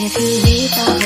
If you leave